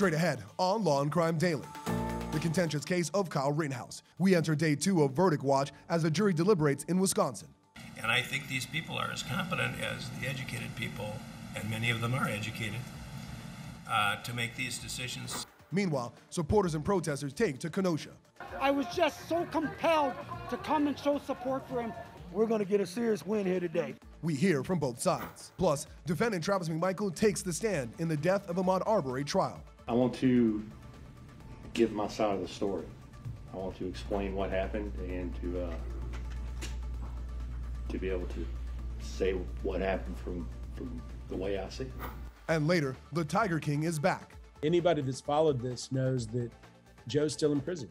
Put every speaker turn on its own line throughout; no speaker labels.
Straight ahead on Law and Crime Daily. The contentious case of Kyle Rittenhouse. We enter day two of verdict watch as the jury deliberates in Wisconsin.
And I think these people are as competent as the educated people, and many of them are educated, uh, to make these decisions.
Meanwhile, supporters and protesters take to Kenosha.
I was just so compelled to come and show support for him. We're going to get a serious win here today.
We hear from both sides. Plus, defendant Travis McMichael takes the stand in the death of Ahmaud Arbery trial.
I want to give my side of the story. I want to explain what happened and to uh, to be able to say what happened from from the way I see it.
And later, the Tiger King is back.
Anybody that's followed this knows that Joe's still in prison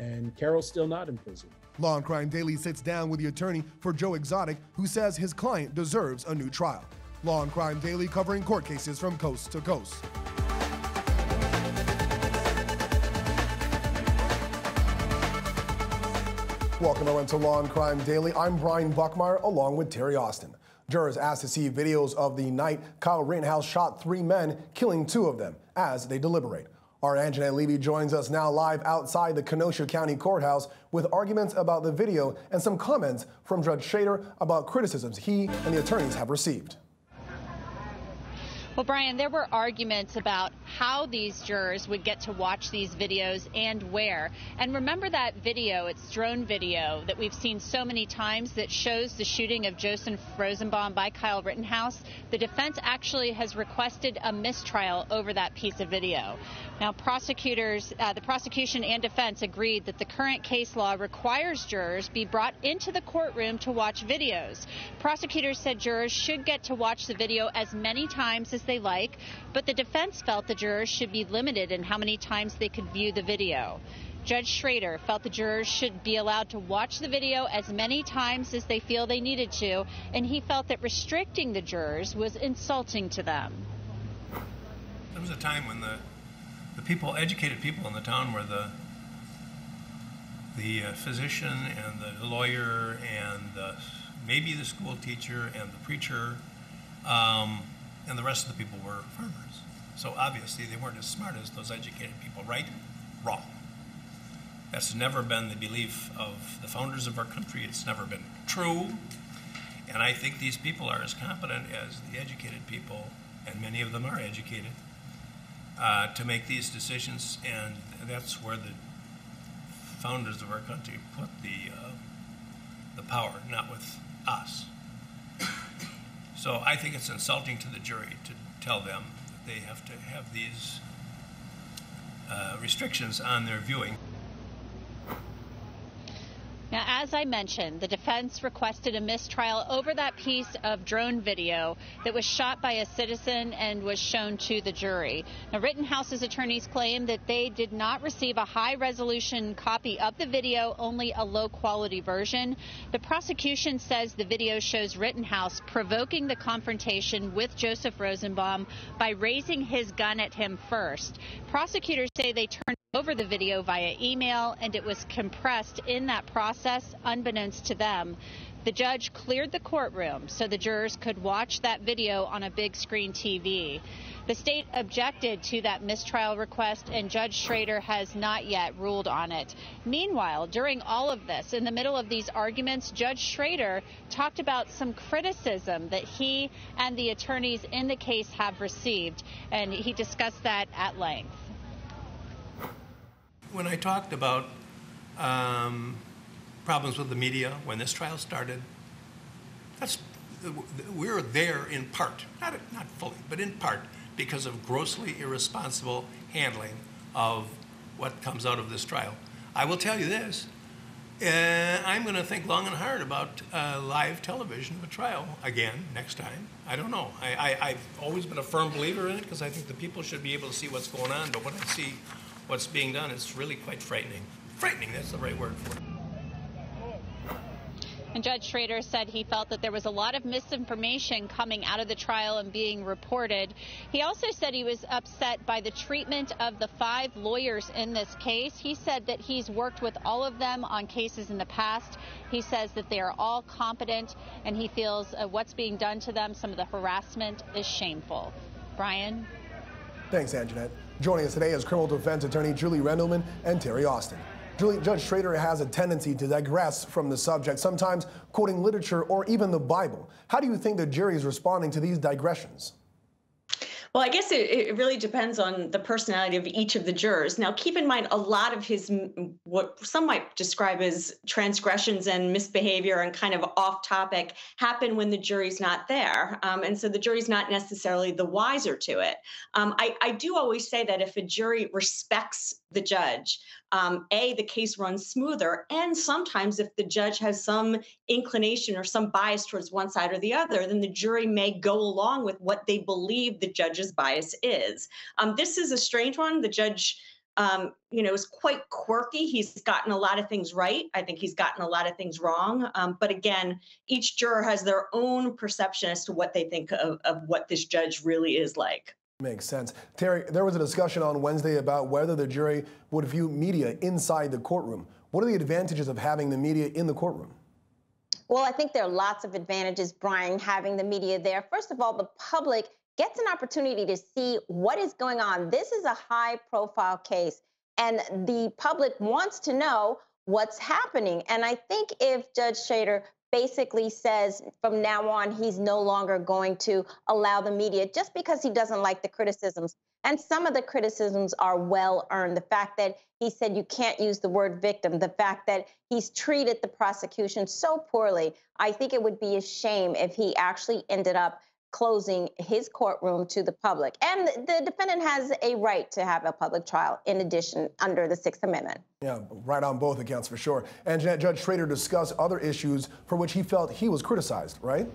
and Carol's still not in prison.
Law and Crime Daily sits down with the attorney for Joe Exotic, who says his client deserves a new trial. Law and Crime Daily covering court cases from coast to coast. Welcome to Law and Crime Daily. I'm Brian Buckmire along with Terri Austin. Jurors asked to see videos of the night Kyle Rittenhouse shot three men, killing two of them, as they deliberate. Our Angenette Levy joins us now live outside the Kenosha County Courthouse with arguments about the video and some comments from Judge Schroeder about criticisms he and the attorneys have received.
Well, Brian, there were arguments about how these jurors would get to watch these videos and where. And remember that video, it's drone video that we've seen so many times that shows the shooting of Joseph Rosenbaum by Kyle Rittenhouse. The defense actually has requested a mistrial over that piece of video. Now, prosecutors, uh, the prosecution and defense agreed that the current case law requires jurors be brought into the courtroom to watch videos. Prosecutors said jurors should get to watch the video as many times as they like, but the defense felt the jurors should be limited in how many times they could view the video. Judge Schroeder felt the jurors should be allowed to watch the video as many times as they feel they needed to, and he felt that restricting the jurors was insulting to them.
There was a time when the the people, educated people in the town, were the the uh, physician and the lawyer and the, maybe the school teacher and the preacher, um, and the rest of the people were farmers. So obviously they weren't as smart as those educated people, right? Wrong. That's never been the belief of the founders of our country. It's never been true. And I think these people are as competent as the educated people, and many of them are educated, uh, to make these decisions, and that's where the founders of our country put the uh, the power, not with us. So I think it's insulting to the jury to tell them that they have to have these uh, restrictions on their viewing.
As I mentioned, the defense requested a mistrial over that piece of drone video that was shot by a citizen and was shown to the jury. Now, Rittenhouse's attorneys claim that they did not receive a high resolution copy of the video, only a low quality version. The prosecution says the video shows Rittenhouse provoking the confrontation with Joseph Rosenbaum by raising his gun at him first. Prosecutors say they turned over the video via email and it was compressed in that process unbeknownst to them. The judge cleared the courtroom so the jurors could watch that video on a big screen TV. The state objected to that mistrial request, and Judge Schroeder has not yet ruled on it. Meanwhile, during all of this, in the middle of these arguments, Judge Schroeder talked about some criticism that he and the attorneys in the case have received, and he discussed that at length
when I talked about um, problems with the media when this trial started, that's we were there in part, not not fully, but in part because of grossly irresponsible handling of what comes out of this trial. I will tell you this. Uh, I'm going to think long and hard about uh, live television of a trial again next time. I don't know. I, I've always been a firm believer in it because I think the people should be able to see what's going on. But when I see what's being done is really quite frightening. Frightening, that's the right word for it.
And Judge Schroeder said he felt that there was a lot of misinformation coming out of the trial and being reported. He also said he was upset by the treatment of the five lawyers in this case. He said that he's worked with all of them on cases in the past. He says that they are all competent and he feels uh, what's being done to them, some of the harassment, is shameful. Brian?
Thanks, Angenette. Joining us today is criminal defense attorney Julie Rendelman and Terri Austin. Julie, Judge Schroeder has a tendency to digress from the subject, sometimes quoting literature or even the Bible. How do you think the jury is responding to these digressions?
Well, I guess it, it, really depends on the personality of each of the jurors. Now, keep in mind, a lot of his, what some might describe as transgressions and misbehavior and kind of off topic, happen when the jury's not there. Um, and so the jury's not necessarily the wiser to it. Um, I, I do always say that if a jury respects the judge, um, A, the case runs smoother. And sometimes, if the judge has some inclination or some bias towards one side or the other, then the jury may go along with what they believe the judge's bias is. Um, this is a strange one. The judge. Um, you know, is quite quirky. He's gotten a lot of things right. I think he's gotten a lot of things wrong. Um, but again, each juror has their own perception as to what they think of, of what this judge really is like.
Makes sense. Terri, there was a discussion on Wednesday about whether the jury would view media inside the courtroom. What are the advantages of having the media in the courtroom?
Well, I think there are lots of advantages, Brian, having the media there. First of all, the public gets an opportunity to see what is going on. This is a high profile case, and the public wants to know what's happening. And I think if Judge Schroeder basically says from now on he's no longer going to allow the media just because he doesn't like the criticisms. And some of the criticisms are well earned. The fact that he said you can't use the word victim, the fact that he's treated the prosecution so poorly, I think it would be a shame if he actually ended up closing his courtroom to the public. And the defendant has a right to have a public trial in addition under the Sixth Amendment.
Yeah, right on both accounts for sure. Angenette, Judge Schroeder discussed other issues for which he felt he was criticized, right?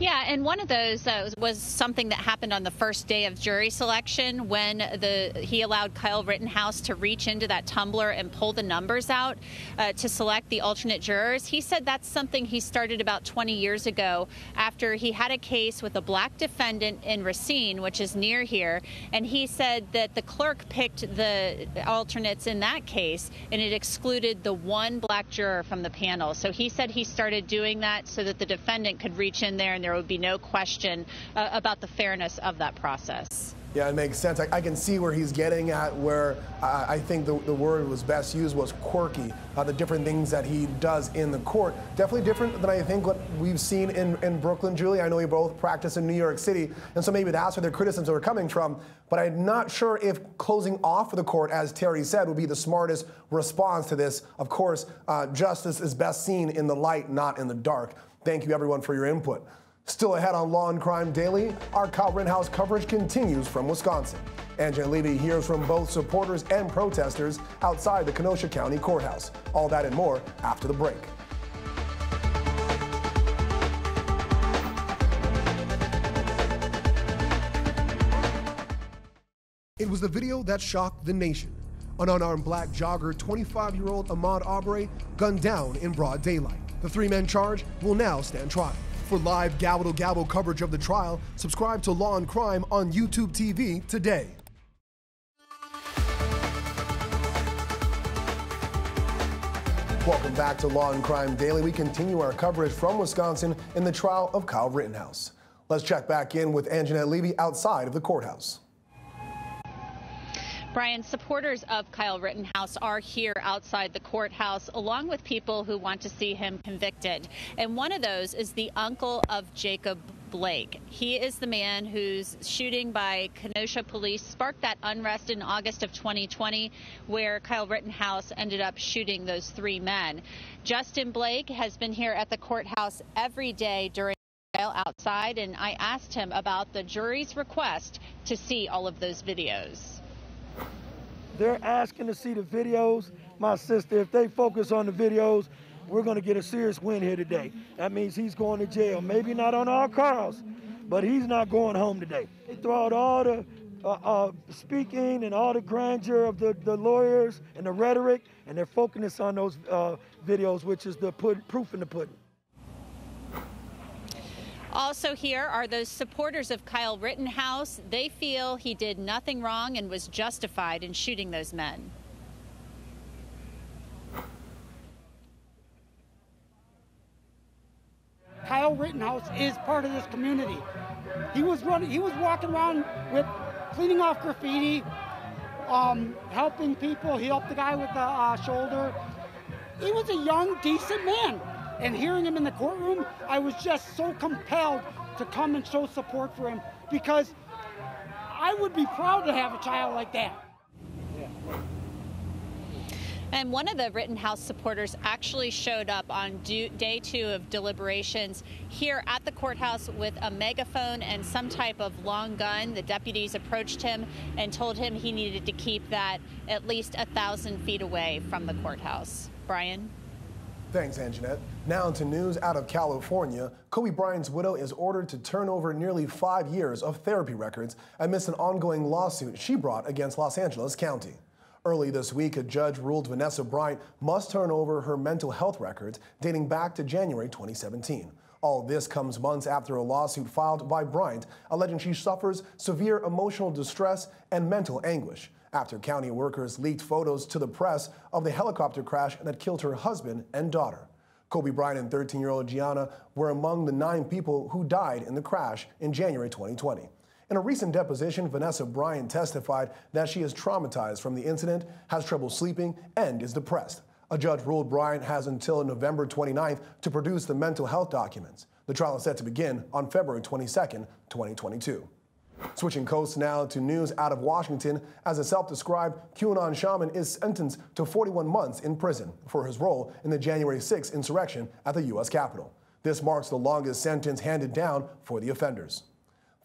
Yeah, and one of those uh, was something that happened on the first day of jury selection when the he allowed Kyle Rittenhouse to reach into that tumbler and pull the numbers out uh, to select the alternate jurors. He said that's something he started about 20 years ago after he had a case with a black defendant in Racine, which is near here, and he said that the clerk picked the alternates in that case and it excluded the one black juror from the panel. So he said he started doing that so that the defendant could reach in there and there would be no question uh, about the fairness of that process.
Yeah, it makes sense. I, I, can see where he's getting at, where I think the, the word was best used was quirky. Uh, the different things that he does in the court. Definitely different than I think what we've seen in, in Brooklyn, Julie. I know you both practice in New York City, and so maybe that's where their criticisms are coming from. But I'm not sure if closing off the court, as Terri said, would be the smartest response to this. Of course, uh, justice is best seen in the light, not in the dark. Thank you, everyone, for your input. Still ahead on Law and Crime Daily, our Kyle Rittenhouse coverage continues from Wisconsin. Angenette Levy hears from both supporters and protesters outside the Kenosha County Courthouse. All that and more after the break. It was the video that shocked the nation. An unarmed black jogger, 25 year old Ahmaud Arbery, gunned down in broad daylight. The three men charged will now stand trial. For live gavel to gavel coverage of the trial, subscribe to Law and Crime on YouTube TV today. Welcome back to Law and Crime Daily. We continue our coverage from Wisconsin in the trial of Kyle Rittenhouse. Let's check back in with Angenette Levy outside of the courthouse.
Brian, supporters of Kyle Rittenhouse are here outside the courthouse, along with people who want to see him convicted. And one of those is the uncle of Jacob Blake. He is the man whose shooting by Kenosha police sparked that unrest in August of 2020, where Kyle Rittenhouse ended up shooting those three men. Justin Blake has been here at the courthouse every day during trial outside, and I asked him about the jury's request to see all of those videos.
They're asking to see the videos. My sister, if they focus on the videos, we're going to get a serious win here today. That means he's going to jail. Maybe not on our cars, but he's not going home today. They throw out all the uh, uh, speaking and all the grandeur of the, the lawyers and the rhetoric, and they're focusing on those uh, videos, which is the put, proof in the pudding.
Also here are those supporters of Kyle Rittenhouse. They feel he did nothing wrong and was justified in shooting those men.
Kyle Rittenhouse is part of this community.
He was running. He was walking around with cleaning off graffiti, um, helping people. He helped the guy with the uh, shoulder. He was a young, decent man. And hearing him in the courtroom, I was just so compelled to come and show support for him because I would be proud to have a child like that.
And one of the Rittenhouse supporters actually showed up on day two of deliberations here at the courthouse with a megaphone and some type of long gun. The deputies approached him and told him he needed to keep that at least a thousand feet away from the courthouse. Brian?
Thanks, Angenette. Now to news out of California. Kobe Bryant's widow is ordered to turn over nearly five years of therapy records amidst an ongoing lawsuit she brought against Los Angeles County. Early this week, a judge ruled Vanessa Bryant must turn over her mental health records dating back to January 2017. All this comes months after a lawsuit filed by Bryant alleging she suffers severe emotional distress and mental anguish after county workers leaked photos to the press of the helicopter crash that killed her husband and daughter. Kobe Bryant and 13 year old Gianna were among the nine people who died in the crash in January 2020. In a recent deposition, Vanessa Bryant testified that she is traumatized from the incident, has trouble sleeping, and is depressed. A judge ruled Bryant has until November 29th to produce the mental health documents. The trial is set to begin on February 22, 2022. Switching coasts now to news out of Washington, as a self-described QAnon shaman is sentenced to 41 months in prison for his role in the January 6 insurrection at the U.S. Capitol. This marks the longest sentence handed down for the offenders.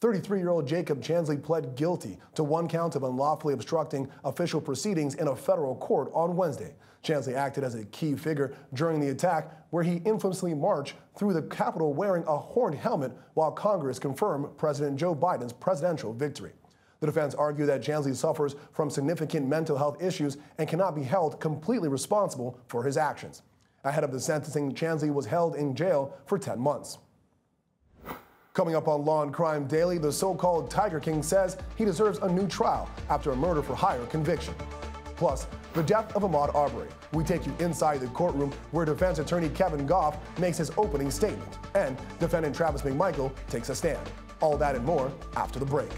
33 year old Jacob Chansley pled guilty to one count of unlawfully obstructing official proceedings in a federal court on Wednesday. Chansley acted as a key figure during the attack, where he infamously marched through the Capitol wearing a horned helmet while Congress confirmed President Joe Biden's presidential victory. The defense argued that Chansley suffers from significant mental health issues and cannot be held completely responsible for his actions. Ahead of the sentencing, Chansley was held in jail for 10 months. Coming up on Law and Crime Daily, the so-called Tiger King says he deserves a new trial after a murder for hire conviction. Plus, the death of Ahmaud Arbery. We take you inside the courtroom where defense attorney Kevin Gough makes his opening statement, and defendant Travis McMichael takes a stand. All that and more after the break.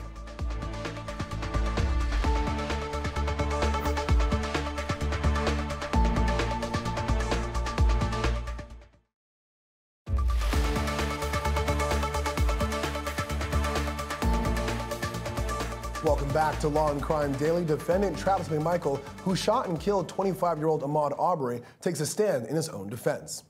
Back to Law and Crime Daily. Defendant Travis McMichael, who shot and killed 25-year-old Ahmaud Arbery, takes a stand in his own defense.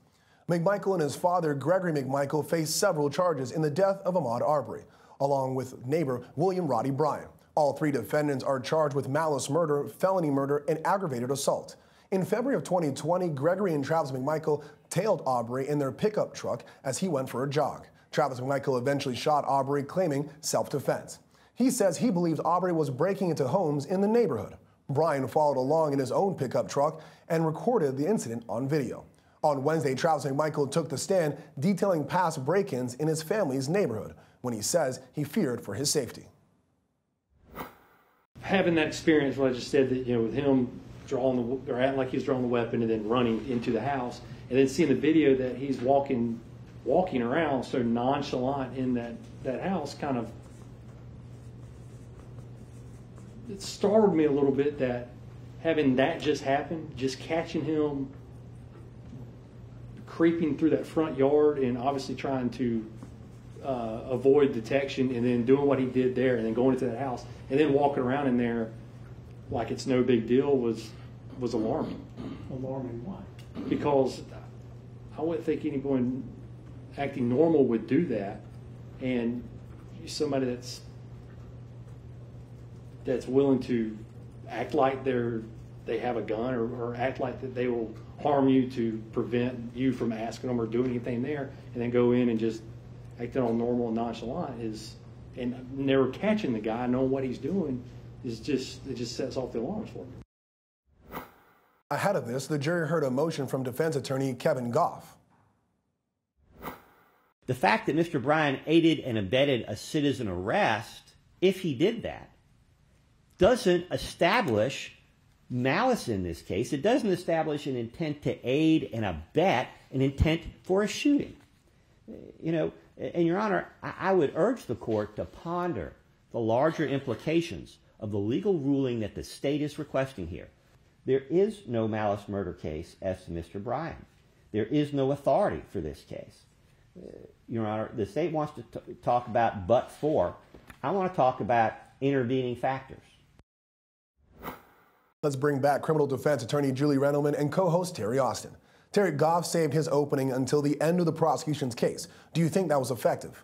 McMichael and his father, Gregory McMichael, face several charges in the death of Ahmaud Arbery, along with neighbor William Roddy Bryan. All three defendants are charged with malice murder, felony murder, and aggravated assault. In February of 2020, Gregory and Travis McMichael tailed Arbery in their pickup truck as he went for a jog. Travis McMichael eventually shot Arbery, claiming self-defense. He says he believes Arbery was breaking into homes in the neighborhood. Bryan followed along in his own pickup truck and recorded the incident on video. On Wednesday, Travis McMichael took the stand detailing past break-ins in his family's neighborhood when he says he feared for his safety.
Having that experience, what I just said, that you know, with him drawing the or acting like he was drawing the weapon and then running into the house, and then seeing the video that he's walking, walking around so nonchalant in that that house, kind of it startled me a little bit that having that just happen, just catching him creeping through that front yard and obviously trying to uh, avoid detection and then doing what he did there and then going into that house and then walking around in there like it's no big deal was was alarming.
Alarming why?
Because I wouldn't think anyone acting normal would do that, and somebody that's that's willing to act like they're they have a gun or, or, act like that they will harm you to prevent you from asking them or doing anything there, and then go in and just acting all normal and nonchalant is and never catching the guy, knowing what he's doing, is just it just sets off the alarms for me.
Ahead of this, the jury heard a motion from defense attorney Kevin Gough.
The fact that Mr. Bryan aided and abetted a citizen arrest, if he did that, doesn't establish malice in this case. It doesn't establish an intent to aid and abet an intent for a shooting. You know, And, Your Honor, I would urge the court to ponder the larger implications of the legal ruling that the state is requesting here. There is no malice murder case as to Mr. Bryan. There is no authority for this case. Uh, Your Honor, the state wants to talk about but for. I want to talk about intervening factors.
Let's bring back criminal defense attorney Julie Rendelman and co host Terri Austin. Terri Gough saved his opening until the end of the prosecution's case. Do you think that was effective?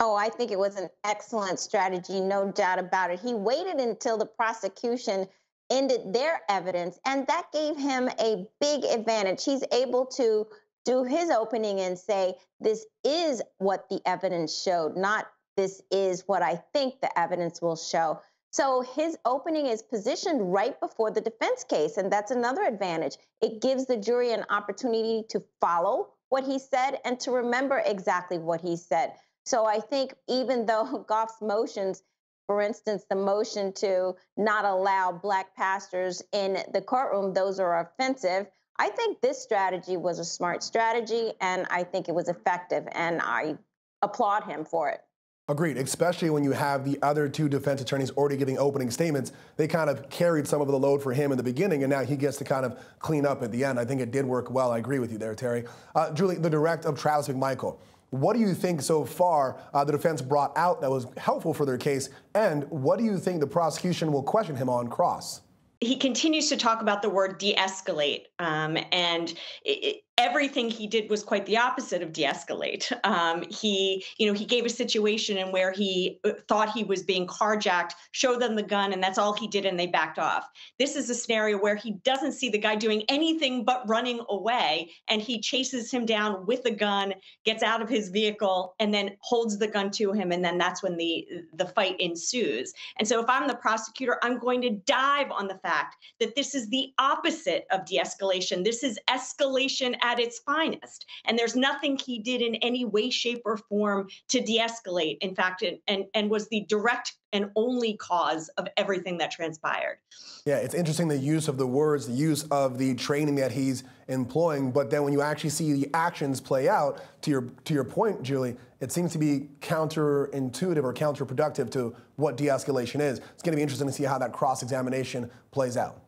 Oh, I think it was an excellent strategy, no doubt about it. He waited until the prosecution ended their evidence, and that gave him a big advantage. He's able to do his opening and say, This is what the evidence showed, not this is what I think the evidence will show. So his opening is positioned right before the defense case, and that's another advantage. It gives the jury an opportunity to follow what he said and to remember exactly what he said. So I think even though Gough's motions, for instance, the motion to not allow black pastors in the courtroom, those are offensive. I think this strategy was a smart strategy, and I think it was effective, and I applaud him for it.
Agreed, especially when you have the other two defense attorneys already giving opening statements. They kind of carried some of the load for him in the beginning, and now he gets to kind of clean up at the end. I think it did work well. I agree with you there, Terri. Uh, Julie, the direct of Travis McMichael. What do you think so far uh, the defense brought out that was helpful for their case, and what do you think the prosecution will question him on cross?
He continues to talk about the word de escalate. Um, and it, everything he did was quite the opposite of de-escalate. Um, he, you know, he gave a situation in where he uh, thought he was being carjacked, showed them the gun, and that's all he did, and they backed off. This is a scenario where he doesn't see the guy doing anything but running away, and he chases him down with a gun, gets out of his vehicle, and then holds the gun to him, and then that's when the the fight ensues. And so, if I'm the prosecutor, I'm going to dive on the fact that this is the opposite of de-escalation. This is escalation at its finest. And there's nothing he did in any way, shape, or form to de escalate. In fact, and, and, and was the direct and only cause of everything that transpired.
Yeah, it's interesting the use of the words, the use of the training that he's employing, but then when you actually see the actions play out, to your to your point, Julie, it seems to be counterintuitive or counterproductive to what de-escalation is. It's going to be interesting to see how that cross-examination plays out.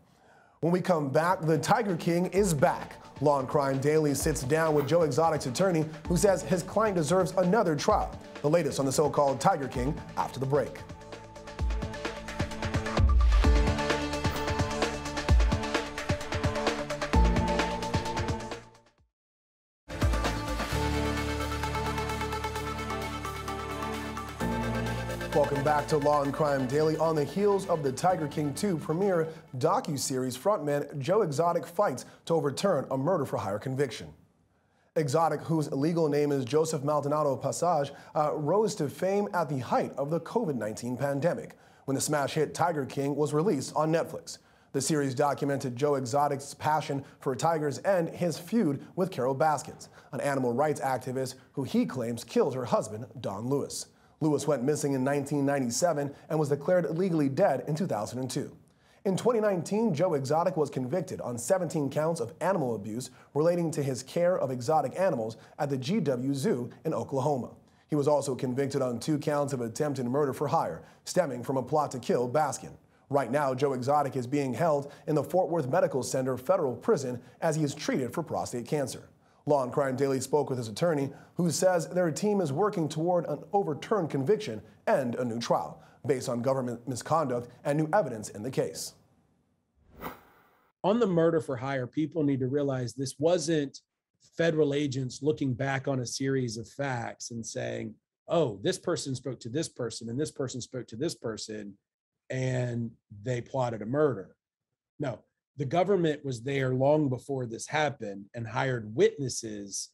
When we come back, the Tiger King is back. Law and Crime Daily sits down with Joe Exotic's attorney, who says his client deserves another trial. The latest on the so called Tiger King after the break. Back to Law and Crime Daily. On the heels of the Tiger King 2 premiere docu-series, frontman Joe Exotic fights to overturn a murder for hire conviction. Exotic, whose legal name is Joseph Maldonado Passage, uh, rose to fame at the height of the COVID-19 pandemic when the smash hit Tiger King was released on Netflix. The series documented Joe Exotic's passion for tigers and his feud with Carol Baskins, an animal rights activist who he claims killed her husband, Don Lewis. Lewis went missing in 1997 and was declared legally dead in 2002. In 2019, Joe Exotic was convicted on 17 counts of animal abuse relating to his care of exotic animals at the GW Zoo in Oklahoma. He was also convicted on two counts of attempted murder for hire, stemming from a plot to kill Baskin. Right now, Joe Exotic is being held in the Fort Worth Medical Center federal prison as he is treated for prostate cancer. Law and Crime Daily spoke with his attorney, who says their team is working toward an overturned conviction and a new trial based on government misconduct and new evidence in the case.
On the murder for hire, people need to realize this wasn't federal agents looking back on a series of facts and saying, oh, this person spoke to this person and this person spoke to this person and they plotted a murder. No, the government was there long before this happened and hired witnesses,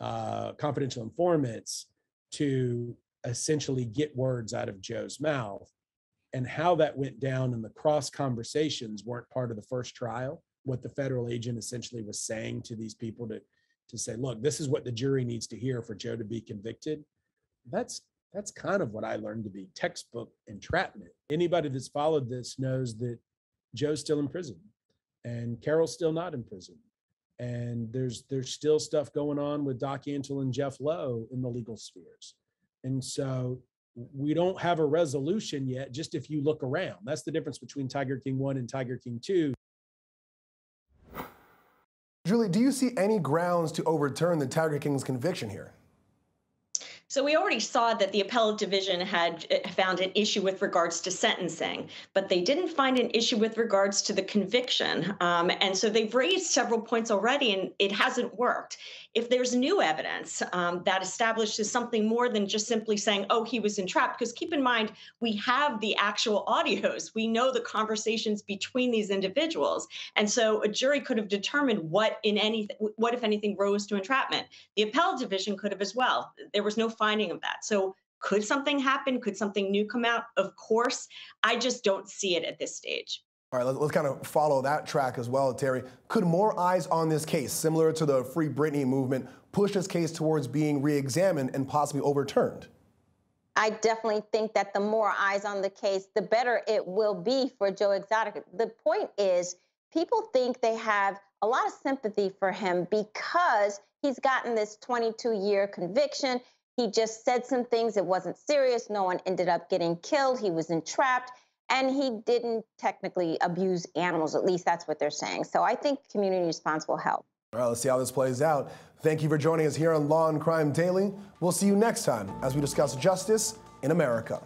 uh, confidential informants, to essentially get words out of Joe's mouth. And how that went down and the cross conversations weren't part of the first trial. What the federal agent essentially was saying to these people to, to say, look, this is what the jury needs to hear for Joe to be convicted. That's that's kind of what I learned to be textbook entrapment. Anybody that's followed this knows that Joe's still in prison and Carol's still not in prison. And there's there's still stuff going on with Doc Antle and Jeff Lowe in the legal spheres. And so we don't have a resolution yet, just if you look around. That's the difference between Tiger King 1 and Tiger King 2.
Julie, do you see any grounds to overturn the Tiger King's conviction here?
So we already saw that the appellate division had uh, found an issue with regards to sentencing, but they didn't find an issue with regards to the conviction. Um, and so they've raised several points already, and it hasn't worked. If there's new evidence um, that establishes something more than just simply saying, oh, he was entrapped, because keep in mind, we have the actual audios. We know the conversations between these individuals. And so a jury could have determined what in any what if anything rose to entrapment. The appellate division could have as well. There was no finding of that. So could something happen? Could something new come out? Of course. I just don't see it at this stage.
All right, let's, let's kind of follow that track as well, Terri. Could more eyes on this case, similar to the Free Britney movement, push this case towards being re-examined and possibly overturned?
I definitely think that the more eyes on the case, the better it will be for Joe Exotic. The point is, people think they have a lot of sympathy for him because he's gotten this 22 year conviction. He just said some things. It wasn't serious. No one ended up getting killed. He was entrapped. And he didn't technically abuse animals. At least that's what they're saying. So I think community response will help.
All right, let's see how this plays out. Thank you for joining us here on Law and Crime Daily. We'll see you next time as we discuss justice in America.